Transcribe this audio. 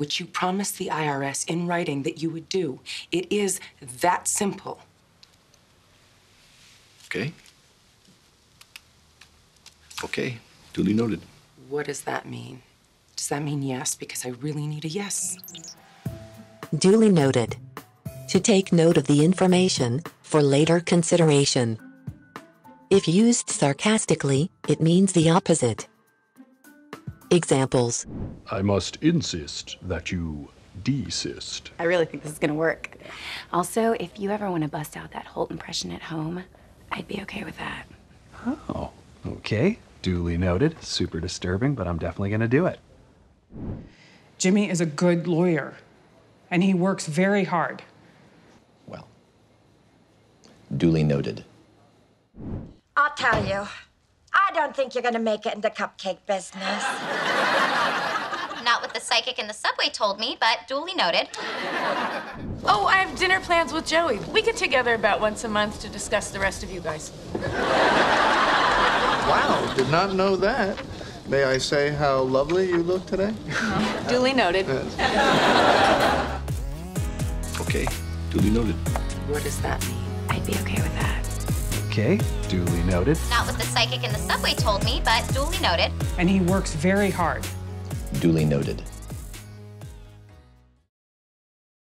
which you promised the IRS in writing that you would do. It is that simple. Okay. Okay, duly noted. What does that mean? Does that mean yes? Because I really need a yes. Duly noted. To take note of the information for later consideration. If used sarcastically, it means the opposite. Examples I must insist that you desist. I really think this is gonna work. Also, if you ever want to bust out that Holt impression at home, I'd be okay with that. Oh, okay. Duly noted. Super disturbing, but I'm definitely going to do it. Jimmy is a good lawyer, and he works very hard. Well, duly noted. I'll tell you, I don't think you're gonna make it in the cupcake business. Not what the psychic in the subway told me, but duly noted. Oh, I have dinner plans with Joey. We get together about once a month to discuss the rest of you guys. Wow, did not know that. May I say how lovely you look today? Duly noted. Okay, duly noted. What does that mean? I'd be okay with that. Okay. Duly noted. Not what the psychic in the subway told me, but duly noted. And he works very hard. Duly noted.